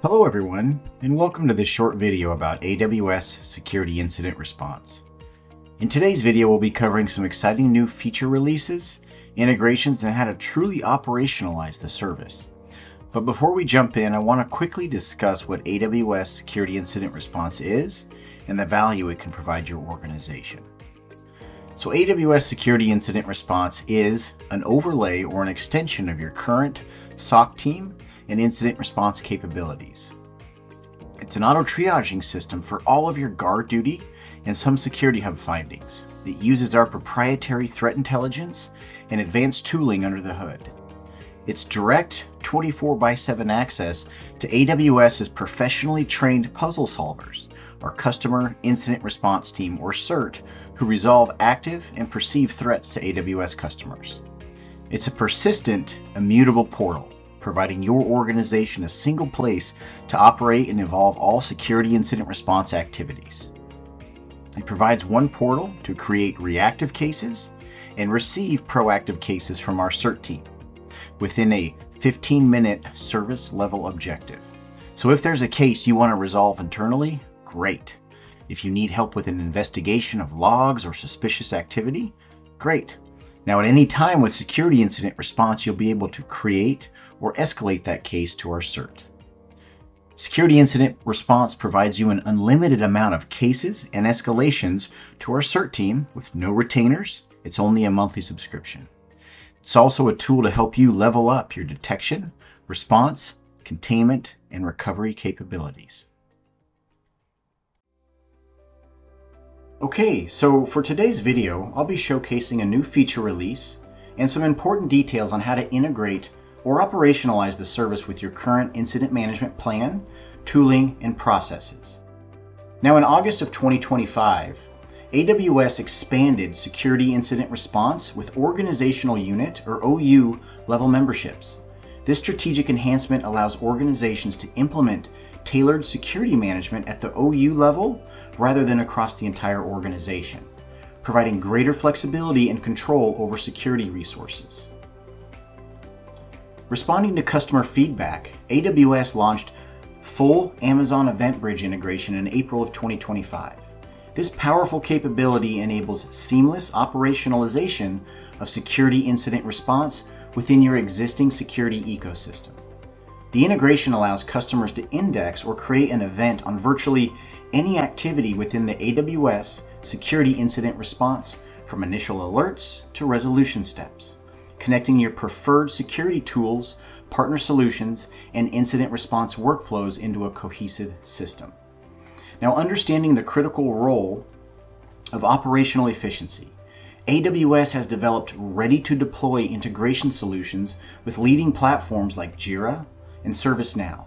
Hello everyone, and welcome to this short video about AWS Security Incident Response. In today's video, we'll be covering some exciting new feature releases, integrations, and how to truly operationalize the service. But before we jump in, I want to quickly discuss what AWS Security Incident Response is and the value it can provide your organization. So AWS Security Incident Response is an overlay or an extension of your current SOC team and incident response capabilities. It's an auto triaging system for all of your GuardDuty and some Security Hub findings. It uses our proprietary threat intelligence and advanced tooling under the hood. It's direct 24 by 7 access to AWS's professionally trained puzzle solvers, our Customer Incident Response Team, or CERT, who resolve active and perceived threats to AWS customers. It's a persistent, immutable portal providing your organization a single place to operate and evolve all security incident response activities. It provides one portal to create reactive cases and receive proactive cases from our CERT team within a 15 minute service level objective. So if there's a case you want to resolve internally, great. If you need help with an investigation of logs or suspicious activity, great. Now, at any time with security incident response, you'll be able to create or escalate that case to our CERT. Security Incident Response provides you an unlimited amount of cases and escalations to our CERT team with no retainers. It's only a monthly subscription. It's also a tool to help you level up your detection, response, containment, and recovery capabilities. Okay, so for today's video, I'll be showcasing a new feature release and some important details on how to integrate or operationalize the service with your current incident management plan, tooling, and processes. Now in August of 2025, AWS expanded security incident response with organizational unit or OU level memberships. This strategic enhancement allows organizations to implement tailored security management at the OU level rather than across the entire organization, providing greater flexibility and control over security resources. Responding to customer feedback, AWS launched full Amazon EventBridge integration in April of 2025. This powerful capability enables seamless operationalization of security incident response within your existing security ecosystem. The integration allows customers to index or create an event on virtually any activity within the AWS security incident response from initial alerts to resolution steps, connecting your preferred security tools, partner solutions, and incident response workflows into a cohesive system. Now, understanding the critical role of operational efficiency, AWS has developed ready to deploy integration solutions with leading platforms like Jira, and ServiceNow.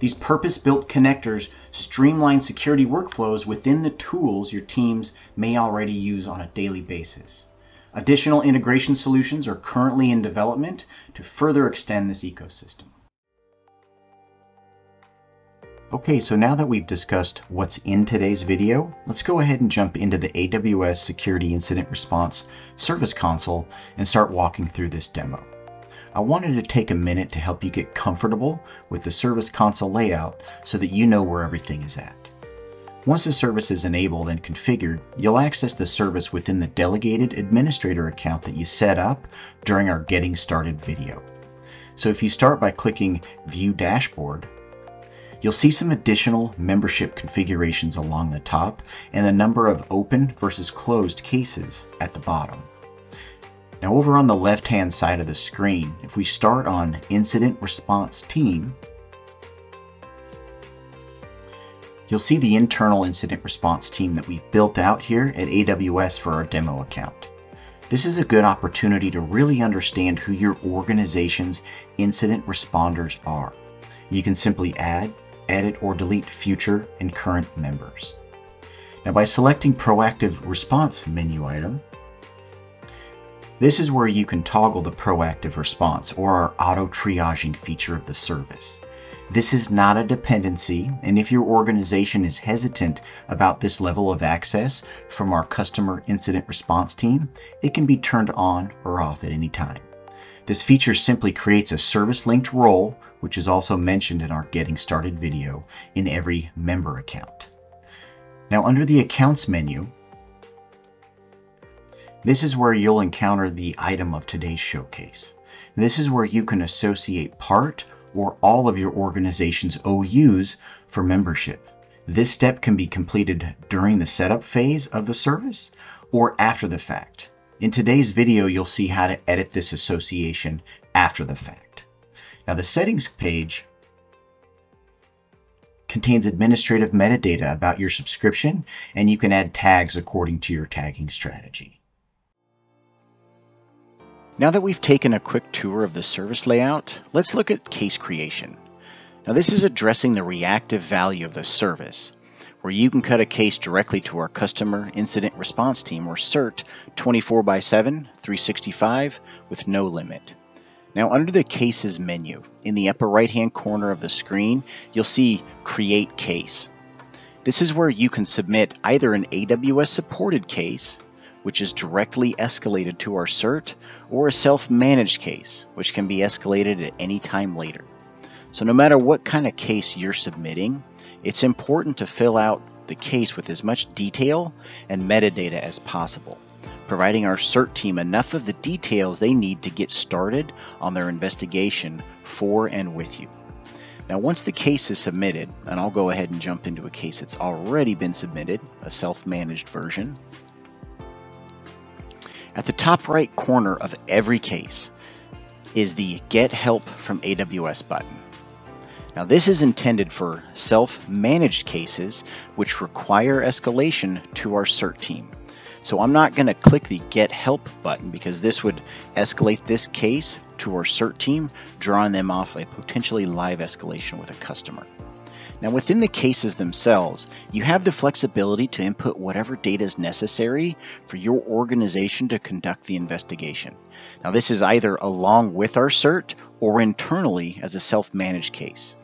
These purpose built connectors streamline security workflows within the tools your teams may already use on a daily basis. Additional integration solutions are currently in development to further extend this ecosystem. Okay, so now that we've discussed what's in today's video, let's go ahead and jump into the AWS Security Incident Response Service Console and start walking through this demo. I wanted to take a minute to help you get comfortable with the service console layout so that you know where everything is at. Once the service is enabled and configured, you'll access the service within the delegated administrator account that you set up during our Getting Started video. So if you start by clicking View Dashboard, you'll see some additional membership configurations along the top and the number of open versus closed cases at the bottom. Now over on the left hand side of the screen, if we start on Incident Response Team, you'll see the internal incident response team that we've built out here at AWS for our demo account. This is a good opportunity to really understand who your organization's incident responders are. You can simply add, edit, or delete future and current members. Now by selecting Proactive Response menu item, this is where you can toggle the proactive response or our auto triaging feature of the service. This is not a dependency, and if your organization is hesitant about this level of access from our customer incident response team, it can be turned on or off at any time. This feature simply creates a service-linked role, which is also mentioned in our Getting Started video, in every member account. Now under the Accounts menu, this is where you'll encounter the item of today's showcase. This is where you can associate part or all of your organization's OUs for membership. This step can be completed during the setup phase of the service or after the fact. In today's video, you'll see how to edit this association after the fact. Now the settings page contains administrative metadata about your subscription and you can add tags according to your tagging strategy. Now that we've taken a quick tour of the service layout, let's look at case creation. Now this is addressing the reactive value of the service, where you can cut a case directly to our Customer Incident Response Team, or CERT, 24 by 7, 365, with no limit. Now under the Cases menu, in the upper right hand corner of the screen, you'll see Create Case. This is where you can submit either an AWS supported case which is directly escalated to our CERT, or a self-managed case, which can be escalated at any time later. So no matter what kind of case you're submitting, it's important to fill out the case with as much detail and metadata as possible, providing our CERT team enough of the details they need to get started on their investigation for and with you. Now once the case is submitted, and I'll go ahead and jump into a case that's already been submitted, a self-managed version, at the top right corner of every case is the Get Help from AWS button. Now this is intended for self-managed cases which require escalation to our CERT team. So I'm not going to click the Get Help button because this would escalate this case to our CERT team, drawing them off a potentially live escalation with a customer. Now within the cases themselves, you have the flexibility to input whatever data is necessary for your organization to conduct the investigation. Now this is either along with our CERT or internally as a self-managed case.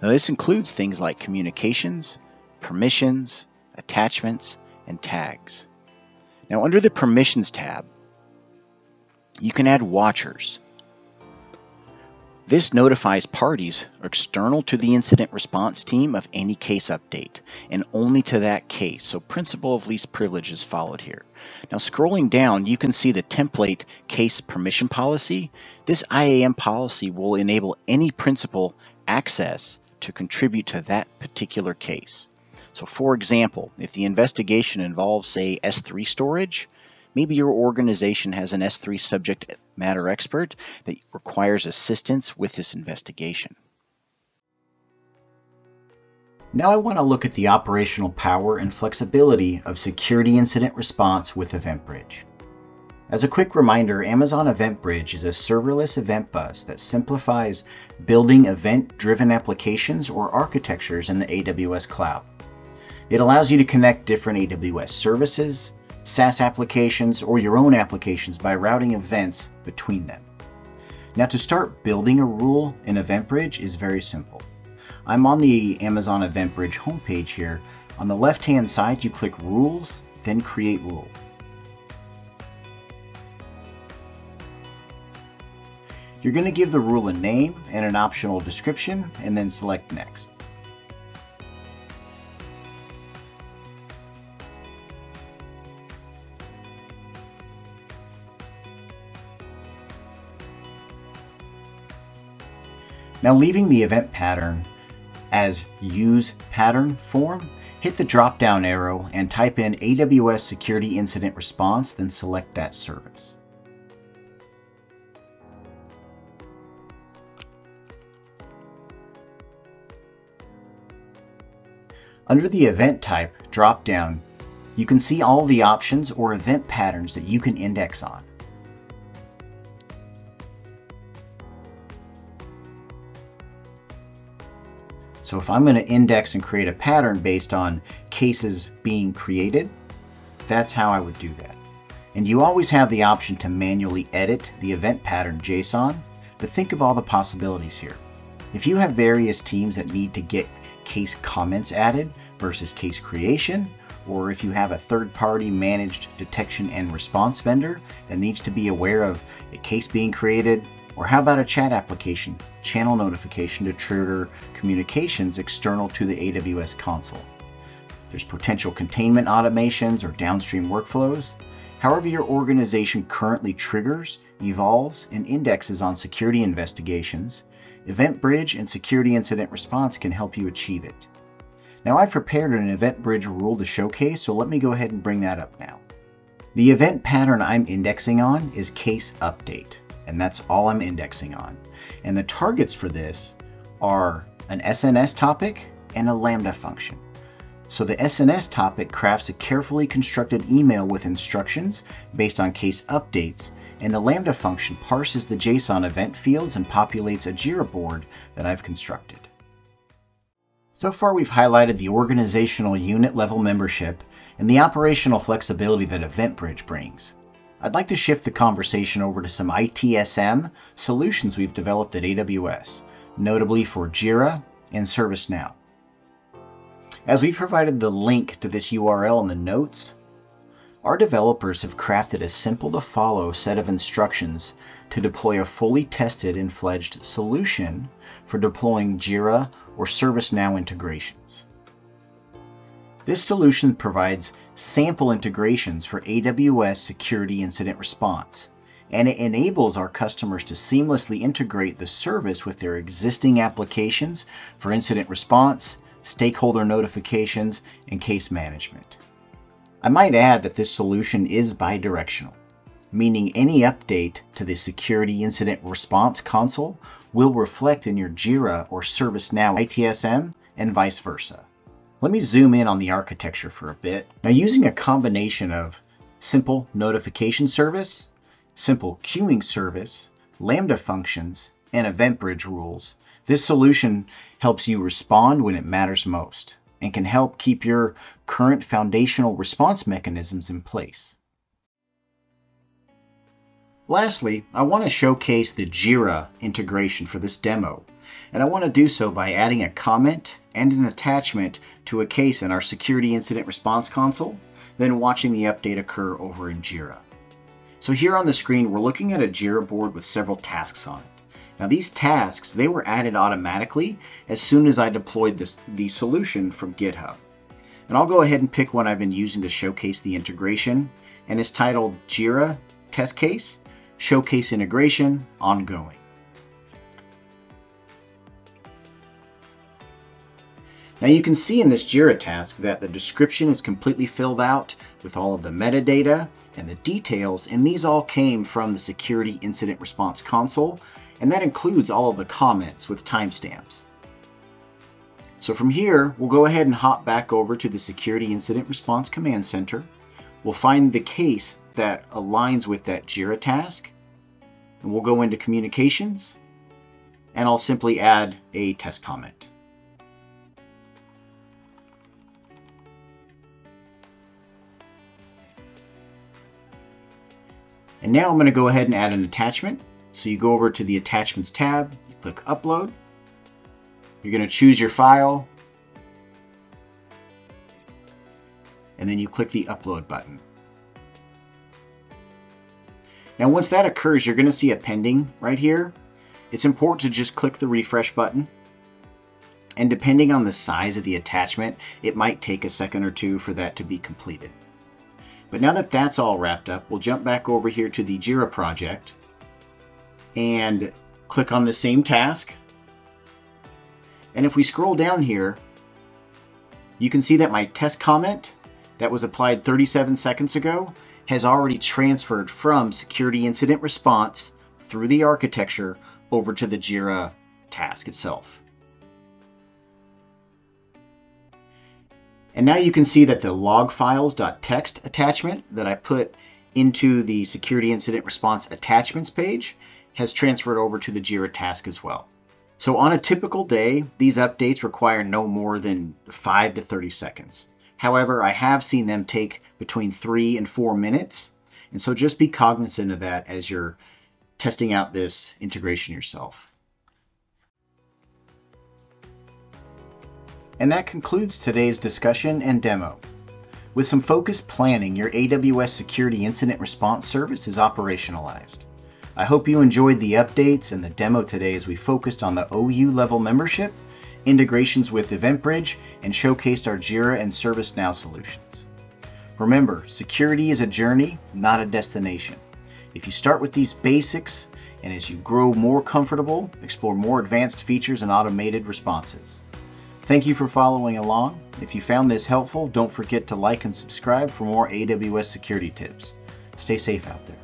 Now this includes things like communications, permissions, attachments, and tags. Now under the permissions tab, you can add watchers, this notifies parties external to the incident response team of any case update, and only to that case, so principle of least privilege is followed here. Now scrolling down, you can see the template case permission policy. This IAM policy will enable any principal access to contribute to that particular case. So for example, if the investigation involves, say, S3 storage, Maybe your organization has an S3 subject matter expert that requires assistance with this investigation. Now I want to look at the operational power and flexibility of security incident response with EventBridge. As a quick reminder, Amazon EventBridge is a serverless event bus that simplifies building event-driven applications or architectures in the AWS cloud. It allows you to connect different AWS services, SaaS applications, or your own applications by routing events between them. Now to start building a rule in EventBridge is very simple. I'm on the Amazon EventBridge homepage here. On the left hand side you click Rules, then Create Rule. You're going to give the rule a name and an optional description and then select Next. Now leaving the event pattern as use pattern form, hit the drop down arrow and type in AWS Security Incident Response, then select that service. Under the event type drop down, you can see all the options or event patterns that you can index on. So if I'm going to index and create a pattern based on cases being created, that's how I would do that. And you always have the option to manually edit the event pattern JSON, but think of all the possibilities here. If you have various teams that need to get case comments added versus case creation, or if you have a third-party managed detection and response vendor that needs to be aware of a case being created, Or how about a chat application, channel notification to trigger communications external to the AWS console? There's potential containment automations or downstream workflows. However your organization currently triggers, evolves, and indexes on security investigations, EventBridge and Security Incident Response can help you achieve it. Now I've prepared an EventBridge rule to showcase, so let me go ahead and bring that up now. The event pattern I'm indexing on is case update, and that's all I'm indexing on. And the targets for this are an SNS topic and a Lambda function. So the SNS topic crafts a carefully constructed email with instructions based on case updates, and the Lambda function parses the JSON event fields and populates a JIRA board that I've constructed. So far we've highlighted the organizational unit level membership and the operational flexibility that EventBridge brings. I'd like to shift the conversation over to some ITSM solutions we've developed at AWS, notably for Jira and ServiceNow. As we've provided the link to this URL in the notes, our developers have crafted a simple to follow set of instructions to deploy a fully tested and fledged solution for deploying Jira or ServiceNow integrations. This solution provides sample integrations for AWS Security Incident Response, and it enables our customers to seamlessly integrate the service with their existing applications for incident response, stakeholder notifications, and case management. I might add that this solution is bidirectional, meaning any update to the Security Incident Response console will reflect in your Jira or ServiceNow ITSM and vice versa. Let me zoom in on the architecture for a bit. Now using a combination of simple notification service, simple queuing service, Lambda functions, and EventBridge rules, this solution helps you respond when it matters most and can help keep your current foundational response mechanisms in place. Lastly, I want to showcase the Jira integration for this demo, and I want to do so by adding a comment and an attachment to a case in our Security Incident Response console, then watching the update occur over in Jira. So here on the screen, we're looking at a Jira board with several tasks on it. Now these tasks, they were added automatically as soon as I deployed this, the solution from GitHub. And I'll go ahead and pick one I've been using to showcase the integration, and it's titled Jira Test Case, Showcase Integration, Ongoing. Now you can see in this JIRA task that the description is completely filled out with all of the metadata and the details, and these all came from the Security Incident Response Console, and that includes all of the comments with timestamps. So from here, we'll go ahead and hop back over to the Security Incident Response Command Center. We'll find the case that aligns with that JIRA task, and we'll go into Communications, and I'll simply add a test comment. And now I'm going to go ahead and add an attachment. So you go over to the Attachments tab, click Upload. You're going to choose your file, and then you click the Upload button. Now once that occurs, you're going to see a pending right here. It's important to just click the refresh button. And depending on the size of the attachment, it might take a second or two for that to be completed. But now that that's all wrapped up, we'll jump back over here to the JIRA project and click on the same task. And if we scroll down here, you can see that my test comment that was applied 37 seconds ago has already transferred from security incident response through the architecture over to the JIRA task itself. And now you can see that the logfiles.txt attachment that I put into the security incident response attachments page has transferred over to the JIRA task as well. So on a typical day, these updates require no more than 5 to 30 seconds. However, I have seen them take between 3 and 4 minutes, and so just be cognizant of that as you're testing out this integration yourself. And that concludes today's discussion and demo. With some focused planning, your AWS Security Incident Response Service is operationalized. I hope you enjoyed the updates and the demo today as we focused on the OU level membership, integrations with EventBridge, and showcased our Jira and ServiceNow solutions. Remember, security is a journey, not a destination. If you start with these basics, and as you grow more comfortable, explore more advanced features and automated responses. Thank you for following along. If you found this helpful, don't forget to like and subscribe for more AWS security tips. Stay safe out there.